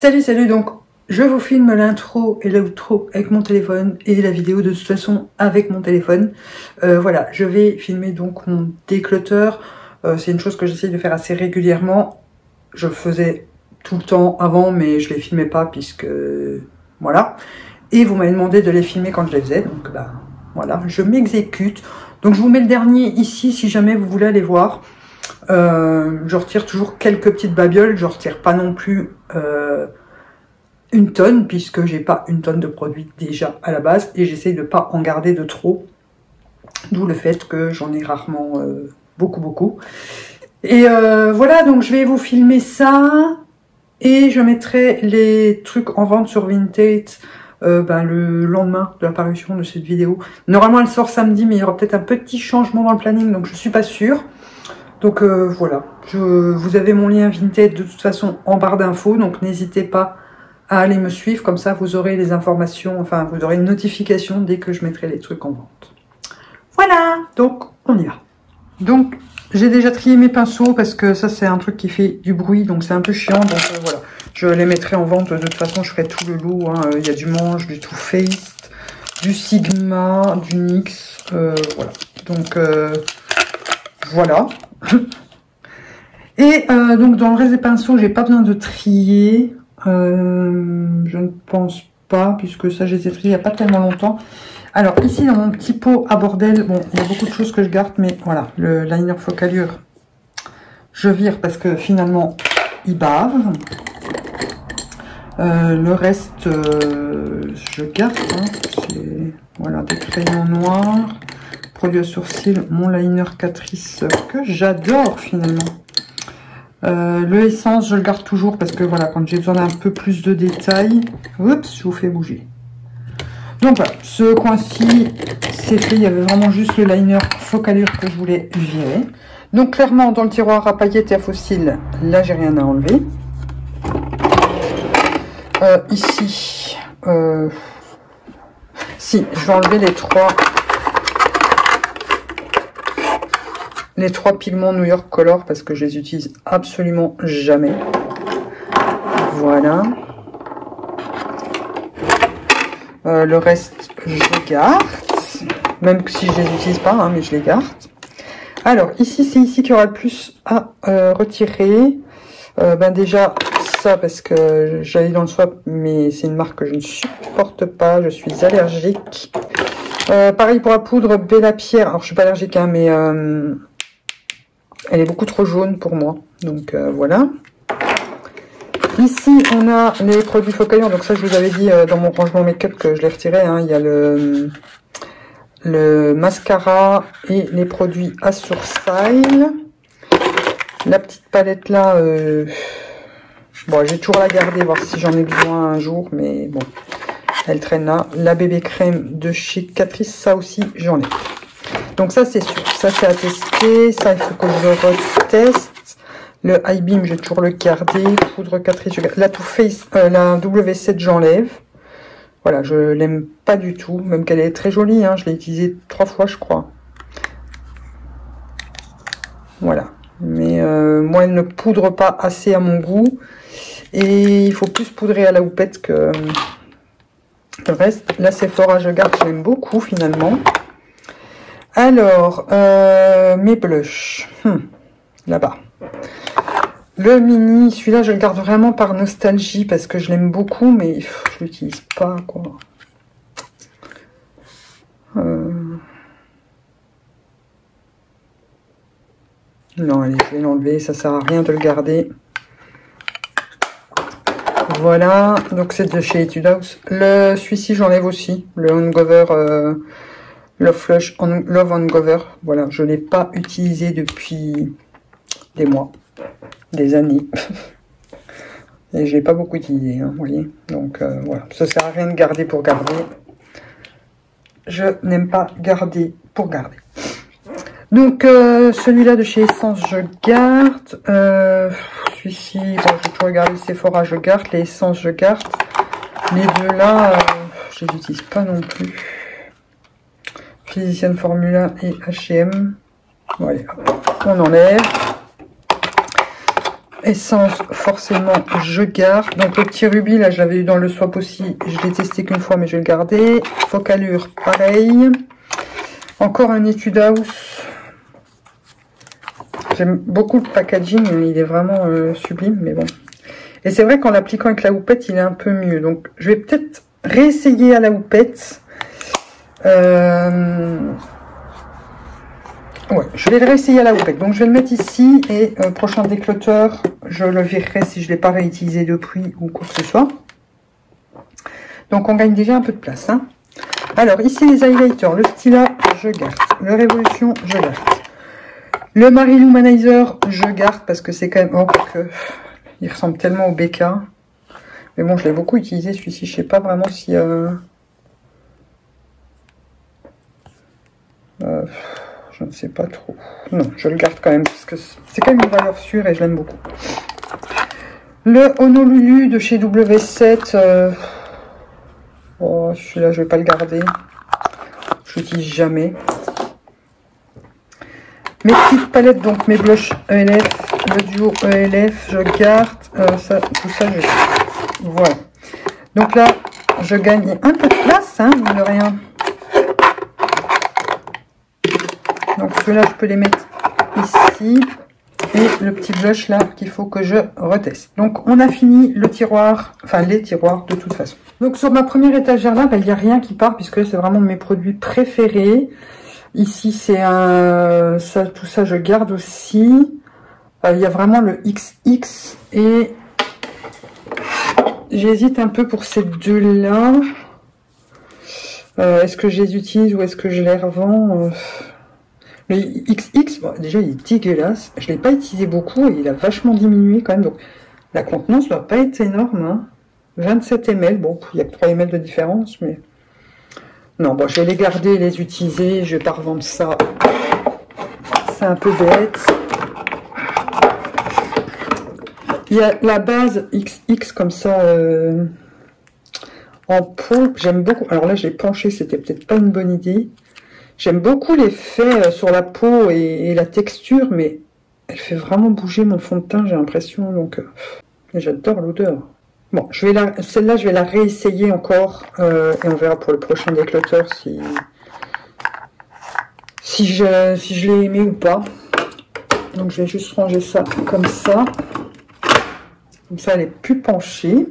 Salut, salut, donc je vous filme l'intro et l'outro avec mon téléphone et la vidéo de toute façon avec mon téléphone. Euh, voilà, je vais filmer donc mon déclutter. Euh, c'est une chose que j'essaie de faire assez régulièrement. Je le faisais tout le temps avant, mais je les filmais pas puisque... Voilà. Et vous m'avez demandé de les filmer quand je les faisais, donc bah voilà, je m'exécute. Donc je vous mets le dernier ici si jamais vous voulez aller voir. Euh, je retire toujours quelques petites babioles, je retire pas non plus euh, une tonne, puisque j'ai pas une tonne de produits déjà à la base, et j'essaye de pas en garder de trop, d'où le fait que j'en ai rarement euh, beaucoup beaucoup. Et voilà, donc je vais vous filmer ça, et je mettrai les trucs en vente sur Vinted ben, le lendemain de l'apparition de cette vidéo. Normalement elle sort samedi, mais il y aura peut-être un petit changement dans le planning, donc je suis pas sûre. Donc euh, voilà, je, vous avez mon lien Vinted de toute façon en barre d'infos, donc n'hésitez pas à aller me suivre, comme ça vous aurez les informations, enfin vous aurez une notification dès que je mettrai les trucs en vente. Voilà, donc on y va. Donc j'ai déjà trié mes pinceaux parce que ça c'est un truc qui fait du bruit, donc c'est un peu chiant, donc euh, voilà. Je les mettrai en vente, de toute façon je ferai tout le lot, hein. il y a du Manche, du Too Faced, du Sigma, du NYX, euh, voilà. Donc voilà. Et euh, donc dans le reste des pinceaux, j'ai pas besoin de trier. Euh, je ne pense pas, puisque ça, j'ai les triés il n'y a pas tellement longtemps. Alors ici, dans mon petit pot à bordel, bon, il y a beaucoup de choses que je garde, mais voilà, le liner focalure, je vire parce que finalement, il bave. Euh, le reste, je garde. Hein, voilà, des crayons noirs produit à sourcils, mon liner Catrice que j'adore finalement. Euh, le essence, je le garde toujours parce que voilà, quand j'ai besoin d'un peu plus de détails, oups, je vous fais bouger. Donc voilà, ce coin-ci, c'est fait. Il y avait vraiment juste le liner focalure que je voulais virer. Donc clairement, dans le tiroir à paillettes et à fossiles, là, j'ai rien à enlever. Euh, ici, euh, si, je vais enlever les trois les trois pigments New York Color parce que je les utilise absolument jamais. Voilà. Euh, le reste, je garde. Même si je les utilise pas, hein, mais je les garde. Alors, ici, c'est ici qu'il y aura le plus à euh, retirer. Euh, ben déjà, ça, parce que j'allais dans le swap, mais c'est une marque que je ne supporte pas. Je suis allergique. pareil pour la poudre Bella Pierre. Alors, je suis pas allergique, hein, mais elle est beaucoup trop jaune pour moi. Donc euh, voilà. Ici, on a les produits focalisants. Donc ça, je vous avais dit euh, dans mon rangement make-up que je les retirais. Hein. Il y a le, mascara et les produits Assure Style. La petite palette là, euh, bon, j'ai toujours la garder, voir si j'en ai besoin un jour. Mais bon, elle traîne là. La bébé crème de chez Catrice, ça aussi, j'en ai. Donc ça, c'est sûr. Ça, c'est à tester. Ça, il faut que je reteste. Le High Beam, je vais toujours le garder. Poudre 4 La Too Face, euh, la W7, j'enlève. Voilà, je l'aime pas du tout. Même qu'elle est très jolie. Hein. Je l'ai utilisée trois fois, je crois. Voilà. Mais euh, moi, elle ne poudre pas assez à mon goût. Et il faut plus poudrer à la houppette que le reste. Là, Sephora, je garde. J'aime beaucoup, finalement. Alors, euh, mes blushs. Hmm, là-bas. Le mini, celui-là, je le garde vraiment par nostalgie parce que je l'aime beaucoup, mais je l'utilise pas, quoi. Euh. Non, allez, je vais l'enlever, ça sert à rien de le garder. Voilà, donc c'est de chez Etude House. Le, celui-ci, j'enlève aussi, le Hangover euh, Love Flush on, Love on Gover. Voilà, je ne l'ai pas utilisé depuis des mois, des années. Et je l'ai pas beaucoup utilisé, hein, vous voyez. Donc euh, voilà, ça sert à rien de garder pour garder. Je n'aime pas garder pour garder. Donc euh, celui-là de chez Essence, je garde. Euh, Celui-ci, bon, j'ai toujours regardé Sephora, je garde. Les Essences, je garde. Les deux là, je les utilise pas non plus. Physician Formula et H&M. Bon, allez, on enlève. essence, forcément, je garde. Donc le petit rubis, là, je l'avais eu dans le swap aussi. Je l'ai testé qu'une fois, mais je vais le garder. Focalure, pareil. Encore un Etude House. J'aime beaucoup le packaging, il est vraiment euh, sublime, mais bon. Et c'est vrai qu'en l'appliquant avec la houppette, il est un peu mieux. Donc je vais peut-être réessayer à la houppette. Euh, Ouais, je vais le réessayer à la houppette. Donc, je vais le mettre ici et euh, prochain décloteur, je le virerai si je ne l'ai pas réutilisé depuis ou quoi que ce soit. Donc, on gagne déjà un peu de place. Hein. Alors, ici, les highlighters. Le styla, je garde. Le Révolution, je garde. Le Marilou Manizer, je garde parce que c'est quand même... Oh, que... Il ressemble tellement au BK. Mais bon, je l'ai beaucoup utilisé celui-ci. Je sais pas vraiment si... Euh... Euh... Je ne sais pas trop. Non, je le garde quand même parce que c'est quand même une valeur sûre et je l'aime beaucoup. Le Honolulu de chez W7. Euh, oh, celui-là, je vais pas le garder. Je l'utilise jamais. Mes petites palettes, donc mes blushs ELF, le duo ELF, je garde. Euh, ça, tout ça, je Voilà. Donc là, je gagne un peu de place, hein, de rien. Donc ceux-là, je peux les mettre ici. Et le petit blush là qu'il faut que je reteste. Donc on a fini le tiroir, enfin les tiroirs de toute façon. Donc sur ma première étagère là, bah, il n'y a rien qui part puisque c'est vraiment mes produits préférés. Ici c'est un, ça, tout ça je garde aussi. Euh, il y a vraiment le XX et j'hésite un peu pour ces deux là. Euh, est-ce que je les utilise ou est-ce que je les revends? Euh, le XX, déjà, il est dégueulasse. Je ne l'ai pas utilisé beaucoup et il a vachement diminué quand même. Donc, la contenance ne doit pas être énorme. 27 hein. ml. Bon, il n'y a que 3 ml de différence, mais... Non, bon, je vais les garder les utiliser. Je vais pas revendre ça. C'est un peu bête. Il y a la base XX comme ça euh, en peau. J'aime beaucoup. Alors là, j'ai penché. C'était peut-être pas une bonne idée. J'aime beaucoup l'effet euh, sur la peau et, la texture, mais elle fait vraiment bouger mon fond de teint, j'ai l'impression. Donc, euh, j'adore l'odeur. Bon, je vais celle-là, je vais la réessayer encore euh, et on verra pour le prochain décloteur si si je si je l'ai aimé ou pas. Donc, je vais juste ranger ça comme ça. Comme ça, elle est plus penchée.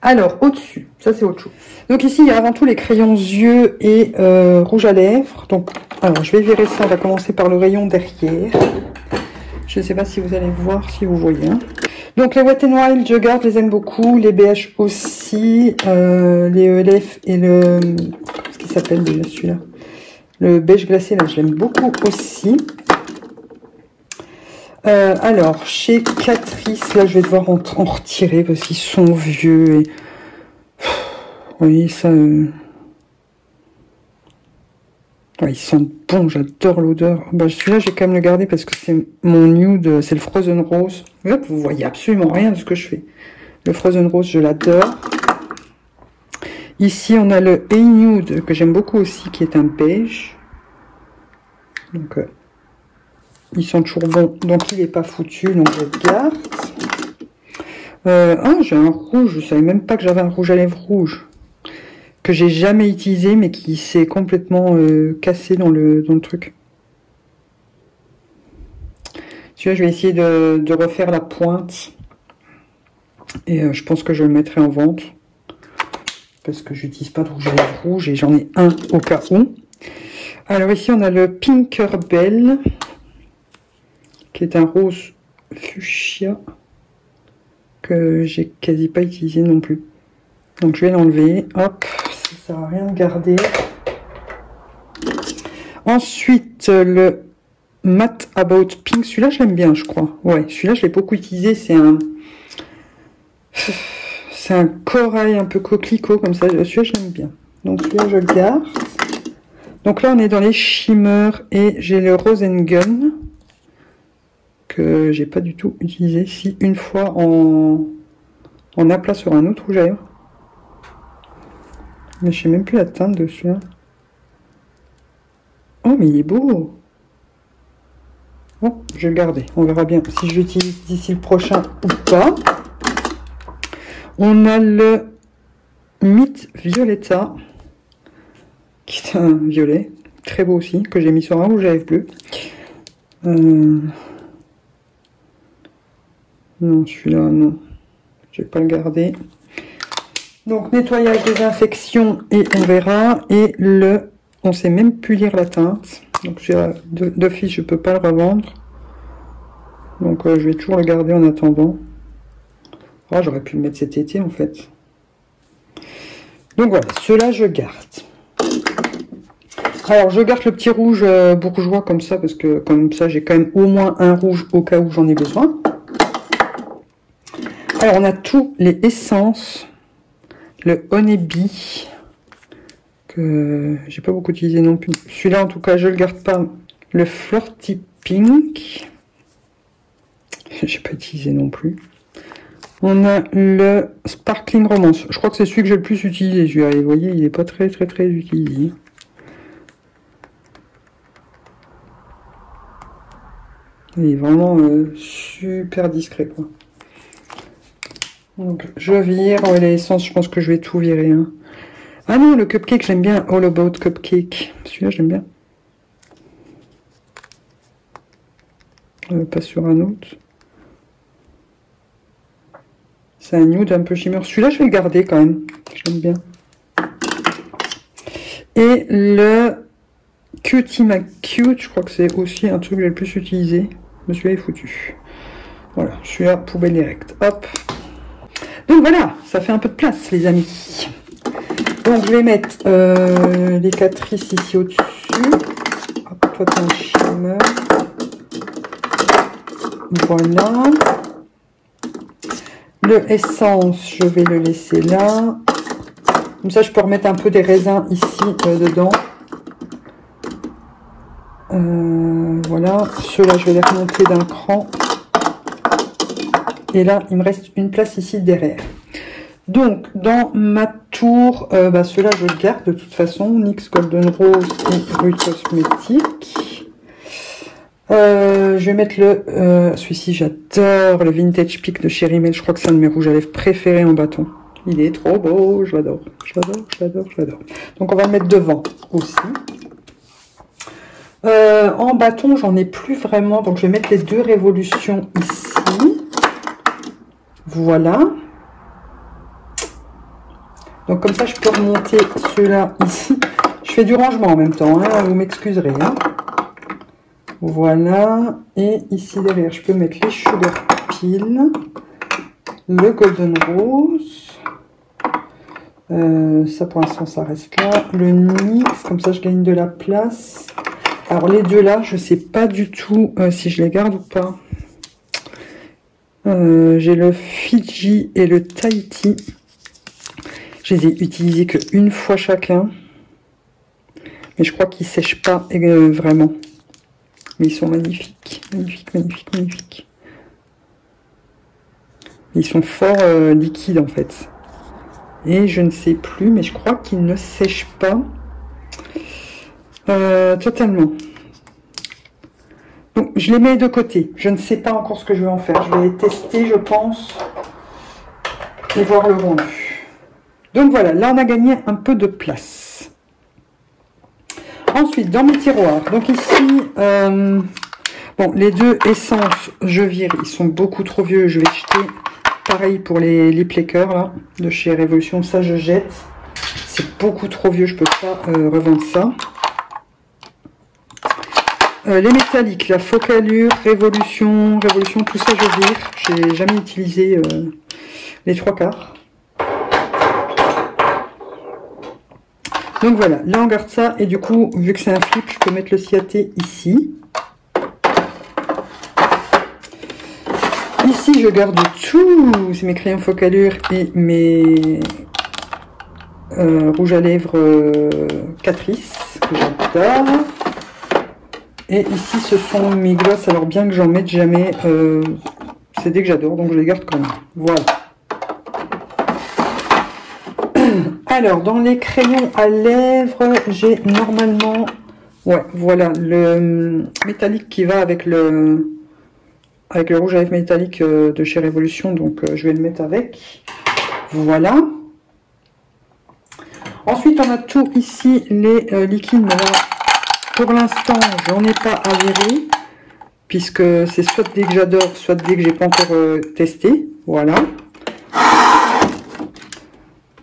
Alors, au-dessus, ça c'est autre chose. Donc ici, il y a avant tout les crayons yeux et euh, rouge à lèvres. Donc, alors, je vais virer ça. On va commencer par le rayon derrière. Je ne sais pas si vous allez voir, si vous voyez. Hein. Donc, les Wet n Wild, je garde, je les aime beaucoup. Les BH aussi. Euh, les ELF et le... Ce qui s'appelle déjà celui-là Le beige glacé, là, je l'aime beaucoup aussi. Euh, alors, chez Catrice, là, je vais devoir en, retirer parce qu'ils sont vieux. Et... Oui, ça... Euh, ils sentent bon, j'adore l'odeur. Bah, celui-là, j'ai quand même le garder parce que c'est mon nude, c'est le Frozen Rose. vous voyez absolument rien de ce que je fais. Le Frozen Rose, je l'adore. Ici, on a le Hey Nude, que j'aime beaucoup aussi, qui est un beige. Donc, euh, ils sont toujours bons, donc il n'est pas foutu, donc je garde. Ah, j'ai un rouge, je savais même pas que j'avais un rouge à lèvres rouge. Que j'ai jamais utilisé, mais qui s'est complètement euh, cassé dans le, truc. Celui-là, je vais essayer de, refaire la pointe. Et euh, je pense que je le mettrai en vente. Parce que j'utilise pas de rouge à lèvres rouge et j'en ai un au cas où. Alors ici, on a le Pinkerbell qui est un rose fuchsia que j'ai quasi pas utilisé non plus. Donc je vais l'enlever, hop, ça sert à rien de garder. Ensuite, le Matte About Pink, celui-là je bien je crois. Ouais, celui-là je l'ai beaucoup utilisé, c'est un... C'est un corail un peu coquelicot comme ça, celui-là je l'aime bien. Donc celui-là je le garde. Donc là on est dans les shimmer et j'ai le Rose Gun que j'ai pas du tout utilisé. Si une fois en, en aplat sur un autre rouge à. Mais je sais même plus la teinte dessus. Oh mais il est beau Bon, je vais le garder. On verra bien si je l'utilise d'ici le prochain ou pas. On a le Mythe Violetta, qui est un violet, très beau aussi, que j'ai mis sur un rouge à lèvres bleu. Euh, non, celui-là, non. Je vais pas le garder. Donc, nettoyage, désinfection, et on verra. Et le... On sait même plus lire la teinte. Donc, d'office, je peux pas le revendre. Donc, euh, je vais toujours le garder en attendant. Ah, j'aurais pu le mettre cet été, en fait. Donc, voilà. Ceux-là, je garde. Alors, je garde le petit rouge euh, bourgeois comme ça, parce que comme ça, j'ai quand même au moins un rouge au cas où j'en ai besoin. Alors, on a tous les essences. Le Honeybee, que j'ai pas beaucoup utilisé non plus. Celui-là, en tout cas, je le garde pas. Le Flirty Pink. J'ai pas utilisé non plus. On a le Sparkling Romance. Je crois que c'est celui que j'ai le plus utilisé. Vous voyez, il est pas très très très utilisé. Il est vraiment euh, super discret, quoi. Donc, je vire. Ouais, l'essence, je pense que je vais tout virer. Hein. Ah non, le cupcake, j'aime bien. All About Cupcake. Celui-là, j'aime bien. Euh, pas sur un autre. C'est un nude un peu shimmer. Celui-là, je vais le garder quand même. J'aime bien. Et le Cutie McCute, je crois que c'est aussi un truc le plus utilisé. Je me suis foutu. Voilà, je suis à poubelle directe. Hop. Donc voilà, ça fait un peu de place, les amis. Donc je vais mettre euh, les catrices ici au-dessus. Voilà. Le essence, je vais le laisser là. Comme ça, je peux remettre un peu des raisins ici euh, dedans. Euh, voilà, ceux-là, je vais les remonter d'un cran. Et là, il me reste une place ici derrière. Donc, dans ma tour, euh, bah, ceux-là, je le garde de toute façon. NYX Golden Rose et Rue Cosmétique. Euh, je vais mettre le... Euh, Celui-ci, j'adore. Le Vintage Peak de Cherry Mel. Je crois que c'est un de mes rouges à lèvres préférés en bâton. Il est trop beau. Je l'adore. Je l'adore, je. Donc, on va le mettre devant aussi. Euh, en bâton, j'en ai plus vraiment. Donc, je vais mettre les deux révolutions ici. Voilà. Donc, comme ça, je peux remonter ceux-là ici. Je fais du rangement en même temps. Hein, vous m'excuserez. Hein. Voilà. Et ici, derrière, je peux mettre les Sugar Peel. Le Golden Rose. Euh, ça, pour l'instant, ça reste là. Le NYX. Comme ça, je gagne de la place. Alors les deux là, je sais pas du tout euh, si je les garde ou pas. Euh, j'ai le Fiji et le Tahiti. Je les ai utilisés qu'une fois chacun. Mais je crois qu'ils sèchent pas euh, vraiment. Mais ils sont magnifiques. Magnifiques, magnifiques, magnifiques. Ils sont fort liquides en fait. Et je ne sais plus, mais je crois qu'ils ne sèchent pas. Euh, totalement. Je les mets de côté. Je ne sais pas encore ce que je vais en faire. Je vais tester, je pense, et voir le rendu. Donc voilà, là on a gagné un peu de place. Ensuite, dans mes tiroirs, donc ici, euh, bon, les deux essences, je vire, ils sont beaucoup trop vieux, je vais jeter. Pareil pour les lip là, de chez Révolution, ça je jette. C'est beaucoup trop vieux, je peux pas euh, revendre ça. Euh, les métalliques, la focalure, révolution, révolution, tout ça je vire. J'ai jamais utilisé euh, les trois quarts. Donc voilà, là on garde ça. Et du coup, vu que c'est un flip, je peux mettre le ciaté ici. Ici, je garde tout. C'est mes crayons focalure et mes euh, rouges à lèvres Catrice, que. Et ici, ce sont mes glosses. Alors, bien que j'en mette jamais, euh, c'est des que j'adore, donc je les garde quand même. Voilà. Alors, dans les crayons à lèvres, j'ai normalement Ouais, voilà, le métallique qui va avec le avec le rouge à lèvres métallique euh, de chez Révolution, donc euh, je vais le mettre avec. Voilà. Ensuite, on a tout ici, les liquides, pour l'instant, j'en ai pas avéré, puisque c'est soit dès que j'adore, soit dès que j'ai pas encore testé. Voilà.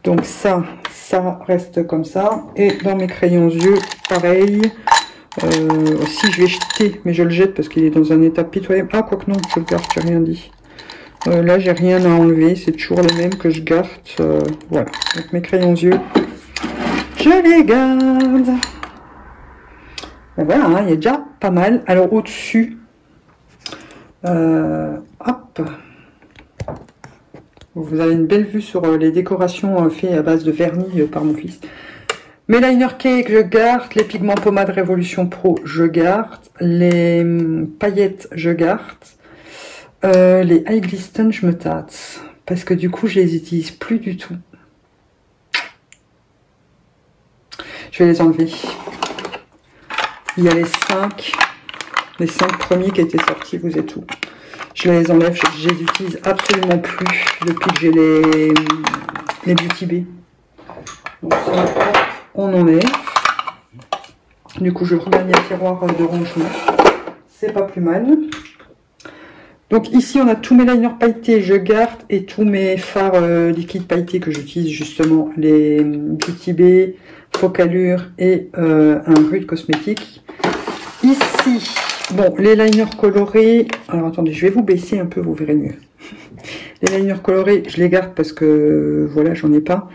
Donc ça, ça reste comme ça. Et dans mes crayons yeux, pareil. Euh, aussi, je vais jeter, mais je le jette parce qu'il est dans un état pitoyable. Ah, quoi que non, je le garde, j'ai rien dit. Euh, là, j'ai rien à enlever, c'est toujours les mêmes que je garde. Euh, voilà, donc mes crayons yeux, je les garde. Voilà, hein, il y a déjà pas mal. Alors, au-dessus, hop, vous avez une belle vue sur les décorations faites à base de vernis par mon fils. Mes liner cake, je garde. Les pigments pommade Révolution Pro, je garde. Les hum, paillettes, je garde. Euh, les High Glisten, je me tâte. Parce que du coup, je les utilise plus du tout. Je vais les enlever. Il y a les 5. Les 5 premiers qui étaient sortis, vous êtes où? Je les enlève, je, les utilise absolument plus depuis que j'ai les, les Beauty Bay. Donc ça, on en est. Du coup, je regagne un tiroir de rangement. C'est pas plus mal. Donc ici, on a tous mes liners pailletés, je garde, et tous mes fards euh, liquides pailletés que j'utilise justement, les Beauty Bay, Focalure et euh, un Rude Cosmétique. Ici, bon, les liners colorés, alors attendez, je vais vous baisser un peu, vous verrez mieux. Les liners colorés, je les garde parce que, voilà, j'en ai pas.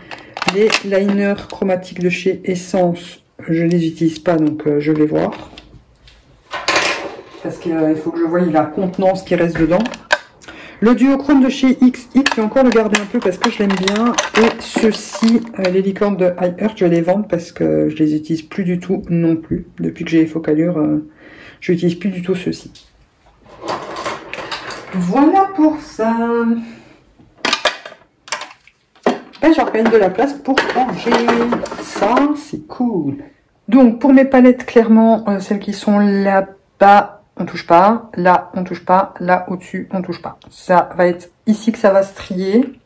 Les liners chromatiques de chez Essence, je les utilise pas, donc euh, je vais voir. Parce qu'il euh, faut que je voie la contenance qui reste dedans. Le duochrome de chez XX, je vais encore le garder un peu parce que je l'aime bien. Et ceux-ci, euh, les licornes de High Earth, je vais les vendre parce que je les utilise plus du tout non plus. Depuis que j'ai les focalures, je n'utilise plus du tout ceux-ci. Voilà pour ça. Ben, j'organise de la place pour ranger. Ça, c'est cool. Donc, pour mes palettes, clairement, euh, celles qui sont là-bas, on touche pas. Là, on touche pas. Là, au-dessus, on touche pas. Ça va être ici que ça va se trier.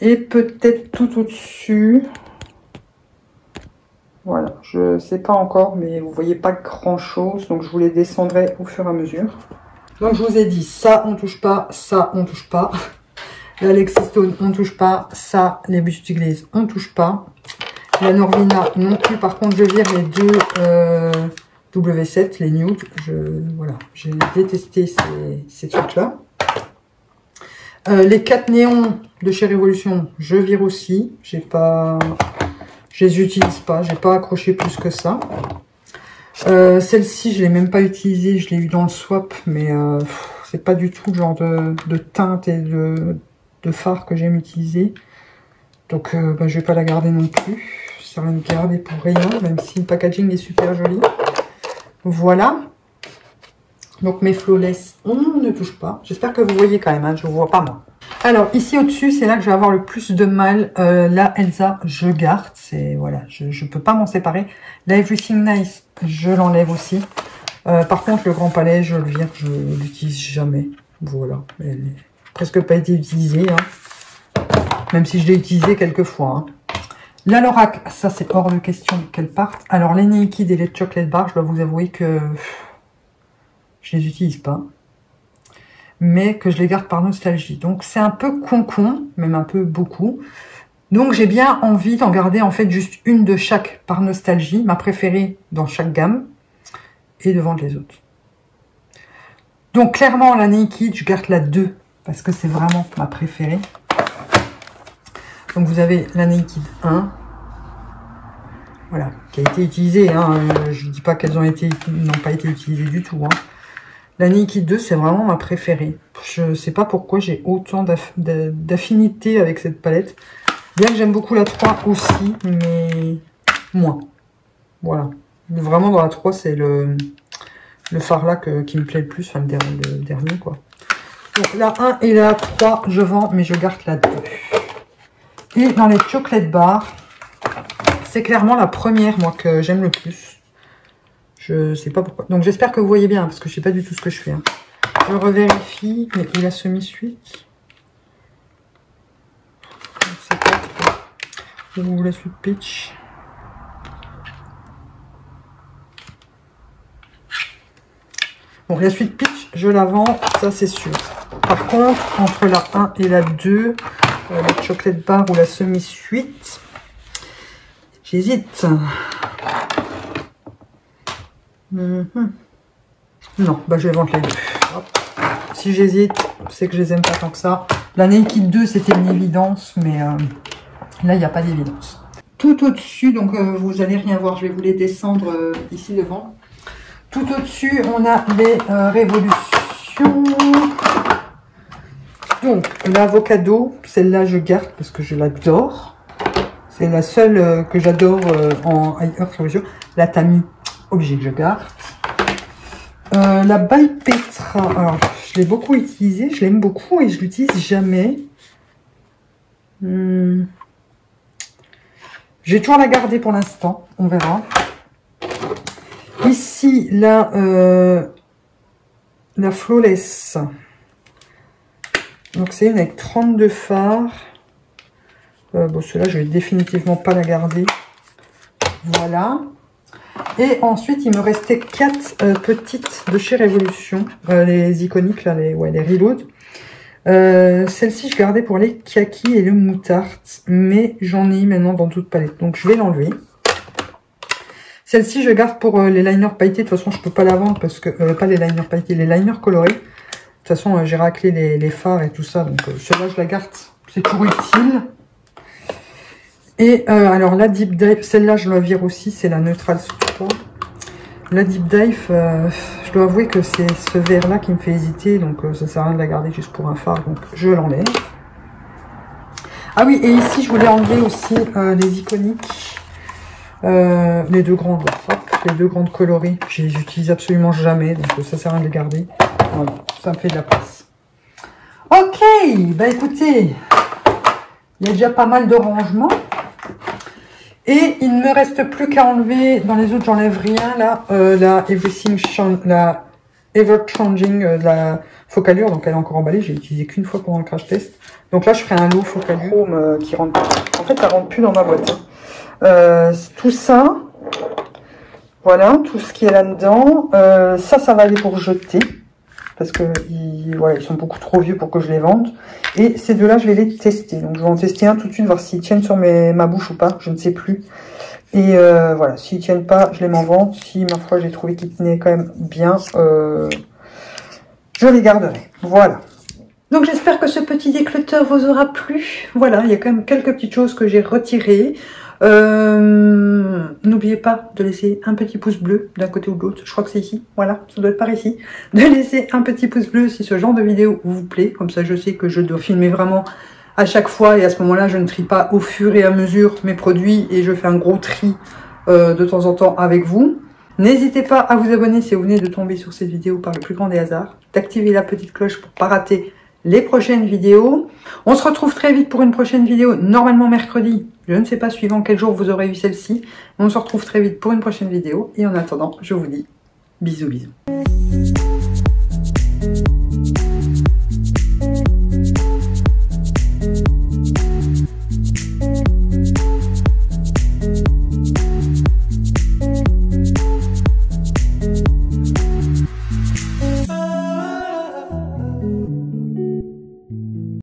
Et peut-être tout au-dessus. Voilà, je sais pas encore, mais vous voyez pas grand-chose. Donc, je vous les descendrai au fur et à mesure. Donc, je vous ai dit, ça, on touche pas. Ça, on touche pas. La Stone, on touche pas. Ça, les Beauty Glaze, on touche pas. La Norvina non plus. Par contre, je vire les deux euh, W7, les nude. Je, voilà, j'ai détesté ces, ces trucs-là. Euh, les 4 néons de chez Révolution, je vire aussi. J'ai pas, je les utilise pas. J'ai pas accroché plus que ça. Euh, Celle-ci, je l'ai même pas utilisée. Je l'ai eu dans le swap, mais euh, c'est pas du tout le genre de, de teinte et de, de fard que j'aime utiliser. Donc euh, bah, je vais pas la garder non plus. Ça va me garder pour rien, même si le packaging est super joli. Voilà. Donc mes flawless, on ne touche pas. J'espère que vous voyez quand même, hein, je ne vois pas moi. Alors ici au-dessus, c'est là que je vais avoir le plus de mal. Euh, la Elsa, je garde. C'est voilà, je ne peux pas m'en séparer. La Everything Nice, je l'enlève aussi. Euh, par contre, le Grand Palais, je le vire, je l'utilise jamais. Voilà, elle presque pas été utilisé, hein. même si je l'ai utilisé quelques fois. Hein. La Lorac, ça c'est hors de question qu'elle parte. Alors les Naked et les Chocolate Bar, je dois vous avouer que je les utilise pas. Mais que je les garde par nostalgie. Donc c'est un peu con-con, même un peu beaucoup. Donc j'ai bien envie d'en garder en fait juste une de chaque par nostalgie, ma préférée dans chaque gamme, et de vendre les autres. Donc clairement la Naked, je garde la 2 parce que c'est vraiment ma préférée. Donc vous avez la Naked 1, voilà, qui a été utilisée. Hein. Je ne dis pas qu'elles ont été n'ont pas été utilisées du tout. Hein. La Naked 2, c'est vraiment ma préférée. Je ne sais pas pourquoi j'ai autant d'affinité avec cette palette. Bien que j'aime beaucoup la 3 aussi, mais moins. Voilà. Vraiment dans la 3, c'est le, le phare là qui me plaît le plus, enfin le dernier quoi. Donc la 1 et la 3, je vends, mais je garde la 2. Et dans les chocolate bars, c'est clairement la première, moi, que j'aime le plus. Je sais pas pourquoi. Donc j'espère que vous voyez bien, parce que je sais pas du tout ce que je fais. Hein. Je revérifie, mais il a semi-suite. Ou la suite pitch. Bon, la suite pitch, je la vends, ça c'est sûr. Par contre, entre la 1 et la 2, euh, la chocolate bar ou la semi-suite, j'hésite. Mhm. Non, bah je vais vendre les deux. Si j'hésite, c'est que je les aime pas tant que ça. La Naked 2, c'était une évidence, mais euh, là, il n'y a pas d'évidence. Tout au-dessus, donc euh, vous allez rien voir, je vais vous les descendre ici devant. Tout au-dessus, on a les révolutions. Donc, l'avocado, celle-là, je garde parce que je l'adore. C'est la seule euh, que j'adore euh, en Révolution. La Tami, obligé que je garde. Euh, la baille alors, je l'ai beaucoup utilisée, je l'aime beaucoup et je l'utilise jamais. Hmm. J'ai toujours la garder pour l'instant, on verra. Ici, la, la Flawless. Donc c'est une avec 32 phares. Euh, bon, cela je vais définitivement pas la garder. Voilà. Et ensuite, il me restait quatre euh, petites de chez Révolution. Euh, les iconiques, là, les, ouais, les Reload. Celle-ci, je gardais pour les kaki et le moutarde. Mais j'en ai maintenant dans toute palette. Donc, je vais l'enlever. Celle-ci, je garde pour les liners pailletés. De toute façon, je peux pas la vendre parce que... pas les liners pailletés, les liners colorés. De toute façon, euh, j'ai raclé les, phares et tout ça. Donc, euh, celle-là, je la garde. C'est toujours utile. Et euh, alors, la Deep Dive, celle-là, je la vire aussi. C'est la Neutral Sport. La Deep Dive, je dois avouer que c'est ce verre-là qui me fait hésiter. Donc, ça sert à rien de la garder juste pour un phare. Donc, je l'enlève. Ah oui, et ici, je voulais enlever aussi les iconiques. les deux grandes, les deux grandes coloris. Je les utilise absolument jamais. Donc, ça sert à rien de les garder. Voilà, ça me fait de la place. Ok, bah écoutez, il y a déjà pas mal de rangements. Et il ne me reste plus qu'à enlever, dans les autres j'enlève rien là, euh, la Everything la Ever Changing, euh, la focalure, donc elle est encore emballée, j'ai utilisé qu'une fois pendant le crash test. Donc là je ferai un lot focalure euh, qui rentre, en fait ça rentre plus dans ma boîte. tout ça, voilà, tout ce qui est là-dedans, ça, ça va aller pour jeter parce que ils, ils sont beaucoup trop vieux pour que je les vende. Et ces deux-là, je vais les tester. Donc, je vais en tester un tout de suite, voir s'ils tiennent sur ma bouche ou pas. Je ne sais plus. Et euh, voilà, s'ils tiennent pas, je les m'en vends. Si, ma foi, j'ai trouvé qu'ils tenaient quand même bien, euh, je les garderai. Voilà. Donc j'espère que ce petit décluteur vous aura plu. Voilà, il y a quand même quelques petites choses que j'ai retirées. Euh, n'oubliez pas de laisser un petit pouce bleu d'un côté ou de l'autre. Je crois que c'est ici. Voilà, ça doit être par ici. De laisser un petit pouce bleu si ce genre de vidéo vous plaît. Comme ça, je sais que je dois filmer vraiment à chaque fois. Et à ce moment-là, je ne trie pas au fur et à mesure mes produits. Et je fais un gros tri euh, de temps en temps avec vous. N'hésitez pas à vous abonner si vous venez de tomber sur cette vidéo par le plus grand des hasards. D'activer la petite cloche pour pas rater les prochaines vidéos. On se retrouve très vite pour une prochaine vidéo, normalement mercredi. Je ne sais pas suivant quel jour vous aurez vu celle-ci. On se retrouve très vite pour une prochaine vidéo. Et en attendant, je vous dis bisous bisous.